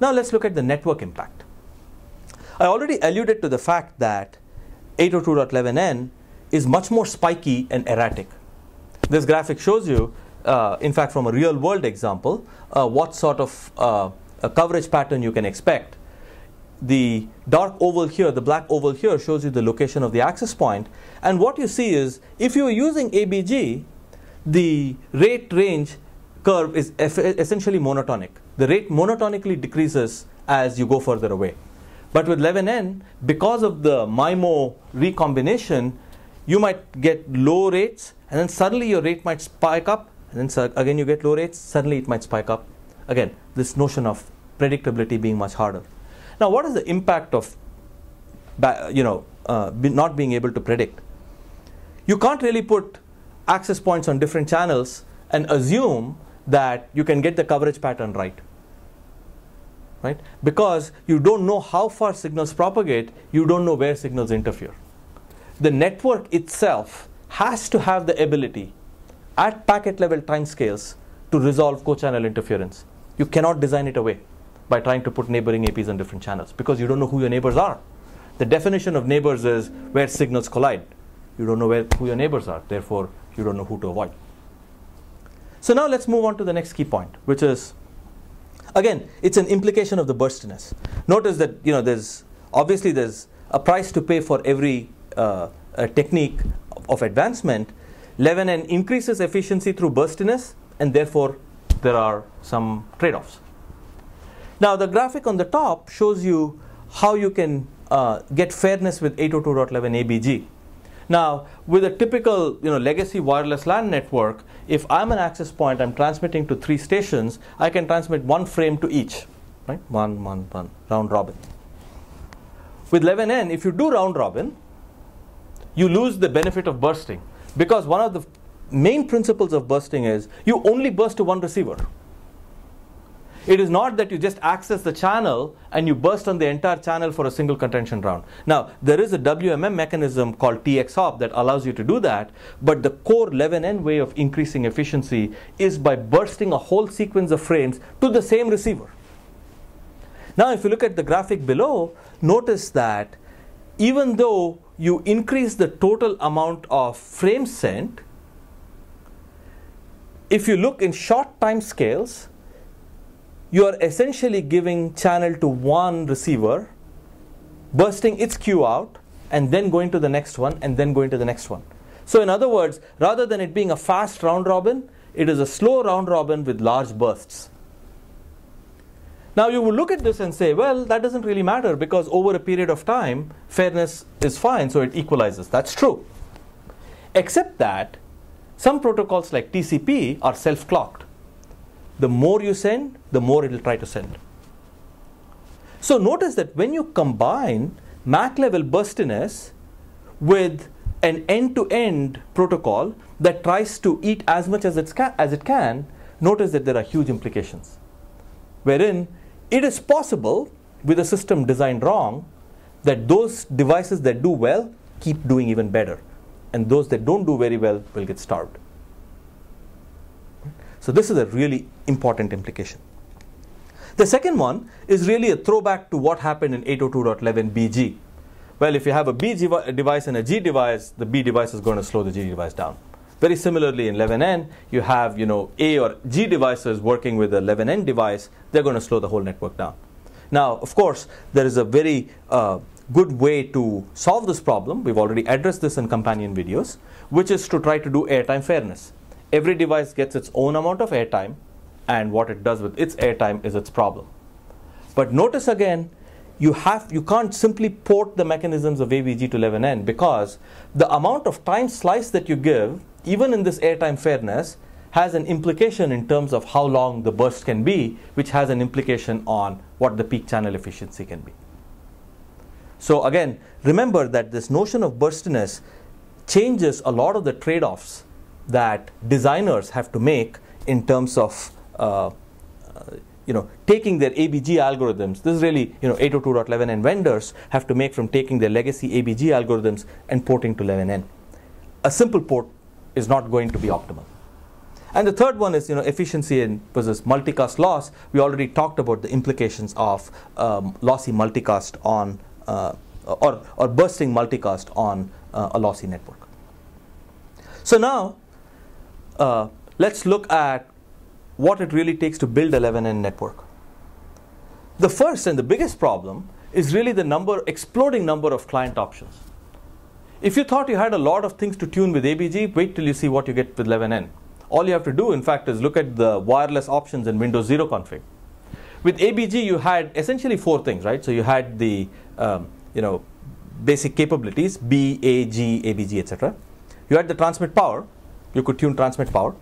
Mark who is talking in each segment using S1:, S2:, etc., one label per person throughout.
S1: Now let's look at the network impact. I already alluded to the fact that 802.11n is much more spiky and erratic. This graphic shows you, uh, in fact, from a real world example, uh, what sort of uh, coverage pattern you can expect. The dark oval here, the black oval here, shows you the location of the access point. And what you see is if you are using ABG, the rate range curve is essentially monotonic. The rate monotonically decreases as you go further away. But with 11n, because of the MIMO recombination, you might get low rates, and then suddenly your rate might spike up, and then again you get low rates, suddenly it might spike up. Again, this notion of predictability being much harder. Now, what is the impact of you know, uh, not being able to predict? You can't really put access points on different channels and assume that you can get the coverage pattern right. Right? Because you don't know how far signals propagate, you don't know where signals interfere. The network itself has to have the ability at packet level timescales to resolve co-channel interference. You cannot design it away by trying to put neighboring APs on different channels because you don't know who your neighbors are. The definition of neighbors is where signals collide. You don't know where, who your neighbors are, therefore, you don't know who to avoid. So now let's move on to the next key point, which is again, it's an implication of the burstiness. Notice that you know there's obviously there's a price to pay for every uh, technique of advancement. 11n increases efficiency through burstiness, and therefore there are some trade-offs. Now the graphic on the top shows you how you can uh, get fairness with 802.11 ABG. Now, with a typical you know, legacy wireless LAN network, if I'm an access point, I'm transmitting to three stations, I can transmit one frame to each, right? One, one, one, round robin. With 11n, if you do round robin, you lose the benefit of bursting because one of the main principles of bursting is you only burst to one receiver. It is not that you just access the channel and you burst on the entire channel for a single contention round. Now, there is a WMM mechanism called TX-OP that allows you to do that, but the core 11N way of increasing efficiency is by bursting a whole sequence of frames to the same receiver. Now, if you look at the graphic below, notice that even though you increase the total amount of frames sent, if you look in short time scales, you are essentially giving channel to one receiver, bursting its queue out, and then going to the next one, and then going to the next one. So, in other words, rather than it being a fast round robin, it is a slow round robin with large bursts. Now, you will look at this and say, well, that doesn't really matter because over a period of time, fairness is fine, so it equalizes. That's true. Except that some protocols like TCP are self clocked the more you send, the more it will try to send. So notice that when you combine MAC level burstiness with an end-to-end protocol that tries to eat as much as, as it can, notice that there are huge implications. Wherein it is possible, with a system designed wrong, that those devices that do well keep doing even better. And those that don't do very well will get starved. So this is a really important implication. The second one is really a throwback to what happened in 802.11 BG. Well, if you have a B device and a G device, the B device is going to slow the G device down. Very similarly, in 11n, you have you know A or G devices working with the 11n device. They're going to slow the whole network down. Now, of course, there is a very uh, good way to solve this problem. We've already addressed this in companion videos, which is to try to do airtime fairness every device gets its own amount of airtime, and what it does with its airtime is its problem. But notice again, you have you can't simply port the mechanisms of ABG to 11n because the amount of time slice that you give, even in this airtime fairness, has an implication in terms of how long the burst can be, which has an implication on what the peak channel efficiency can be. So again, remember that this notion of burstiness changes a lot of the trade-offs that designers have to make in terms of uh, uh, you know, taking their ABG algorithms, this is really, you know, 802.11n vendors have to make from taking their legacy ABG algorithms and porting to 11n. A simple port is not going to be optimal. And the third one is you know efficiency and versus multicast loss. We already talked about the implications of um, lossy multicast on uh, or or bursting multicast on uh, a lossy network. So now uh, let's look at what it really takes to build a 11n network. The first and the biggest problem is really the number exploding number of client options. If you thought you had a lot of things to tune with ABG, wait till you see what you get with 11n. All you have to do, in fact, is look at the wireless options in Windows 0 config. With ABG, you had essentially four things, right? So you had the um, you know basic capabilities B, A, G, ABG, etc. You had the transmit power. You could tune transmit power.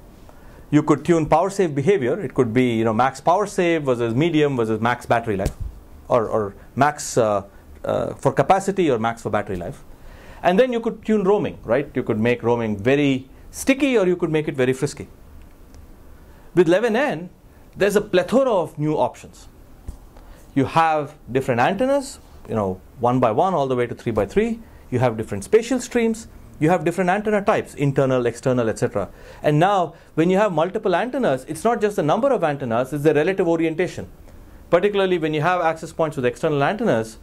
S1: You could tune power save behavior. It could be you know max power save versus medium versus max battery life, or, or max uh, uh, for capacity or max for battery life. And then you could tune roaming, right? You could make roaming very sticky or you could make it very frisky. With 11n, there's a plethora of new options. You have different antennas, you know, one by one all the way to three by three. You have different spatial streams. You have different antenna types, internal, external, etc. And now, when you have multiple antennas, it's not just the number of antennas, it's the relative orientation. Particularly when you have access points with external antennas,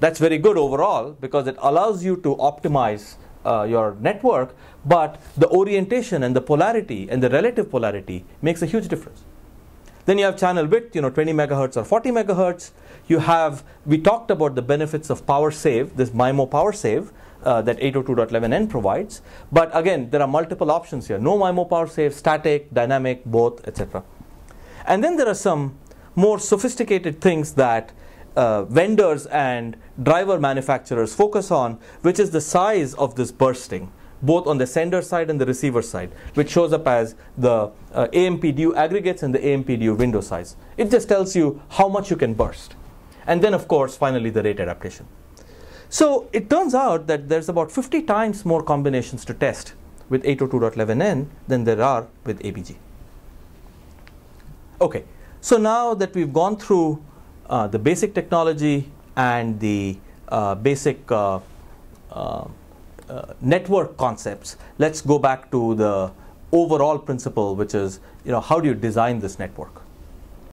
S1: that's very good overall because it allows you to optimize uh, your network, but the orientation and the polarity and the relative polarity makes a huge difference. Then you have channel width, you know, 20 megahertz or 40 megahertz. You have, we talked about the benefits of power save, this MIMO power save uh, that 802.11n provides. But again, there are multiple options here. No MIMO power save, static, dynamic, both, etc. And then there are some more sophisticated things that uh, vendors and driver manufacturers focus on, which is the size of this bursting, both on the sender side and the receiver side, which shows up as the uh, AMPDU aggregates and the AMPDU window size. It just tells you how much you can burst. And then, of course, finally, the rate adaptation. So it turns out that there's about 50 times more combinations to test with 802.11n than there are with ABG. Okay, so now that we've gone through uh, the basic technology and the uh, basic uh, uh, uh, network concepts, let's go back to the overall principle, which is, you know, how do you design this network?